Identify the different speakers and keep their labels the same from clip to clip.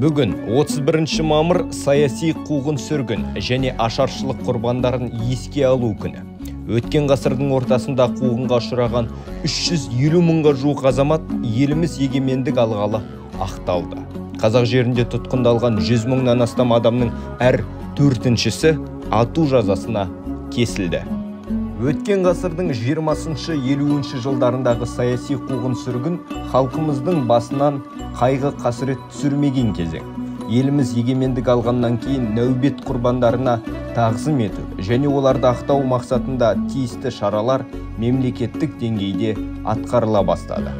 Speaker 1: бүгін 31 мамыр саяси қуғын сүргін және ашаршылық құрбандарын еске алу күні. Өткен ғасырдың ортасында қуғынға ұшыраған 350 мыңға жуық азамат еліміз егемендік алғалы ақталды. Қазақ жерінде тұтқындалған 100 мыңнан астам адамның әр төртіншісі ату жазасына кесілді. Өткен ғасырдың 20-50 жылдарындағы саяси қуғын сүргін халқымыздың басынан қайғы қасірет түсірмеген кезең. Еліміз егемендік алғаннан кейін нәубет құрбандарына тағзым ету және оларды ақтау мақсатында тиісті шаралар мемлекеттік деңгейде атқарыла бастады.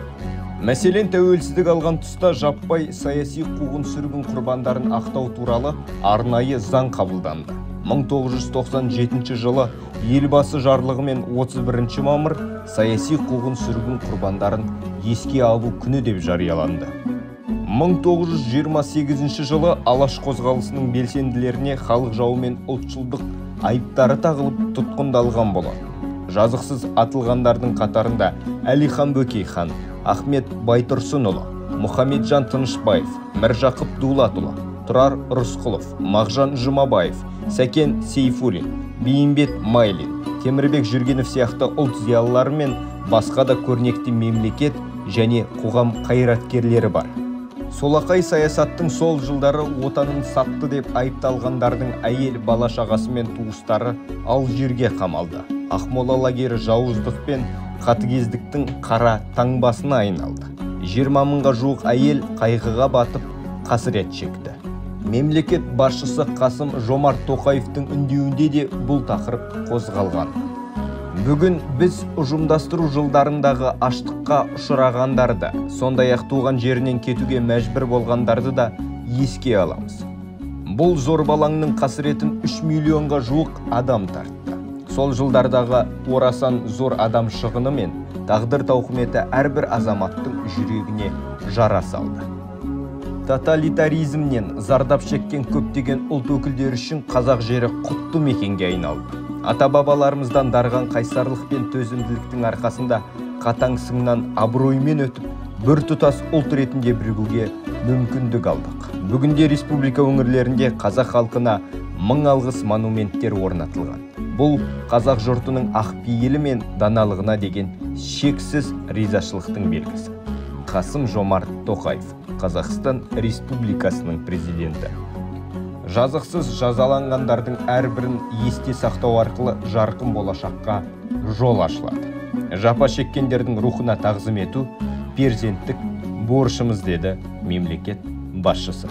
Speaker 1: Мәселен тәуелсіздік алған тұста жаппай саяси қуғын сүргін құрбандарын ақтау туралы арнайы заң қабылданды. 1997 жылы елбасы жарлығымен 31 мамыр саяси қуғын сүргін құрбандарын еске алу күні деп жарияланды. 1928 жылы алаш қозғалысының белсенділеріне халық жауы мен ұлтшылдық айыптары тағылып тұтқындалған болатын жазықсыз атылғандардың қатарында әлихан бөкейхан ахмет байтұрсынұлы мұхамеджан тынышбаев міржақып дулатұлы тұрар рысқұлов мағжан жұмабаев сәкен сейфуллин бейімбет майлин темірбек жүргенов сияқты ұлт зиялылары мен басқа да көрнекті мемлекет және қоғам қайраткерлері бар. Солақай саясаттың сол жылдары отанын сатты деп айыпталғандардың әйел бала шағасы мен туыстары ал жерге қамалды. Ақмола лагері жауыздық пен қатыгездіктің қара таңбасына айналды. Жиырма мыңға жуық әйел қайғыға батып қасірет шекті. Мемлекет басшысы қасым жомарт тоқаевтың үндеуінде де бұл тақырып қозғалған. Бүгін біз ұжымдастыру жылдарындағы аштыққа ұшырағандарды сондай ақ туған жерінен кетуге мәжбүр болғандарды да еске аламыз. Бұл зорбалаңның қасіретін 3 миллионға жуық адам тартты. Сол жылдардағы орасан зор адам шығыны мен тағдыр тауқыметі әрбір азаматтың жүрегіне жара салды. Тоталитаризмнен зардап шеккен көптеген ұлт өкілдері үшін қазақ жері құтты мекенге айналды. Ата бабаларымыздан дарған қайсарлық пен төзімділіктің арқасында қатаң сыннан абыроймен өтіп бір тұтас ұлт ретінде бірігуге мүмкіндік алдық. Бүгінде республика өңірлерінде қазақ халқына мың алғыс монументтер орнатылған. Бұл қазақ жұртының ақпейілі мен даналығына деген шексіз ризашылықтың белгісі. Қасым жомарт тоқаев. Қазақстан республикасының президенті. Жазықсыз жазаланғандардың әрбірін есте сақтау арқылы жарқын болашаққа жол ашылады. Жапа шеккендердің рухына тағзым ету перзенттік борышымыз деді мемлекет басшысы.